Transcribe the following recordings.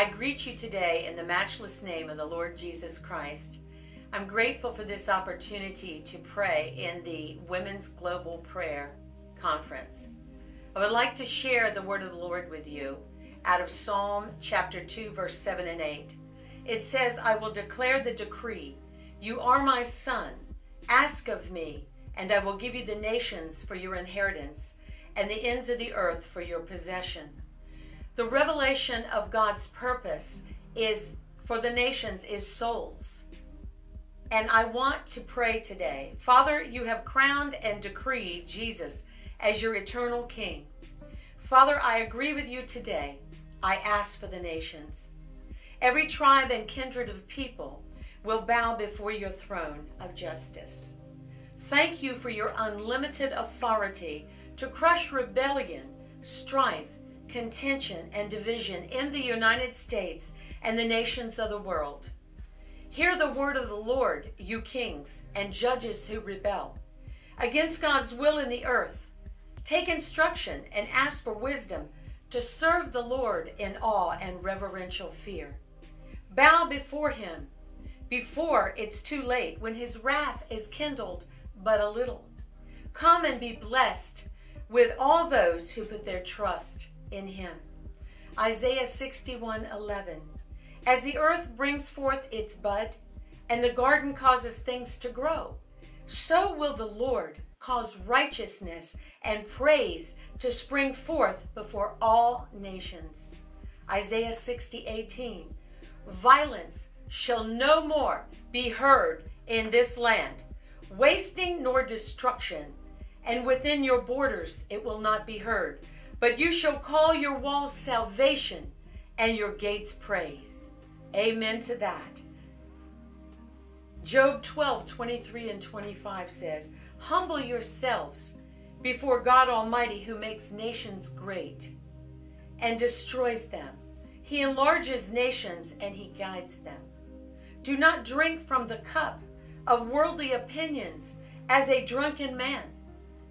I greet you today in the matchless name of the Lord Jesus Christ. I'm grateful for this opportunity to pray in the Women's Global Prayer Conference. I would like to share the word of the Lord with you out of Psalm chapter 2, verse 7 and 8. It says, I will declare the decree. You are my son. Ask of me, and I will give you the nations for your inheritance and the ends of the earth for your possession. The revelation of God's purpose is for the nations is souls. And I want to pray today. Father, you have crowned and decreed Jesus as your eternal King. Father, I agree with you today. I ask for the nations. Every tribe and kindred of people will bow before your throne of justice. Thank you for your unlimited authority to crush rebellion, strife, contention, and division in the United States and the nations of the world. Hear the word of the Lord, you kings and judges who rebel against God's will in the earth. Take instruction and ask for wisdom to serve the Lord in awe and reverential fear. Bow before him before it's too late, when his wrath is kindled but a little. Come and be blessed with all those who put their trust in him. Isaiah 61 11. As the earth brings forth its bud, and the garden causes things to grow, so will the Lord cause righteousness and praise to spring forth before all nations. Isaiah 60 18. Violence shall no more be heard in this land, wasting nor destruction and within your borders it will not be heard. But you shall call your walls salvation and your gates praise. Amen to that. Job 12, 23 and 25 says, Humble yourselves before God Almighty, who makes nations great and destroys them. He enlarges nations and he guides them. Do not drink from the cup of worldly opinions as a drunken man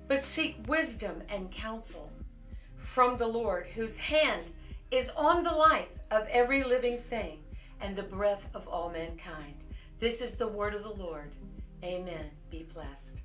but seek wisdom and counsel from the Lord, whose hand is on the life of every living thing and the breath of all mankind. This is the word of the Lord. Amen. Be blessed.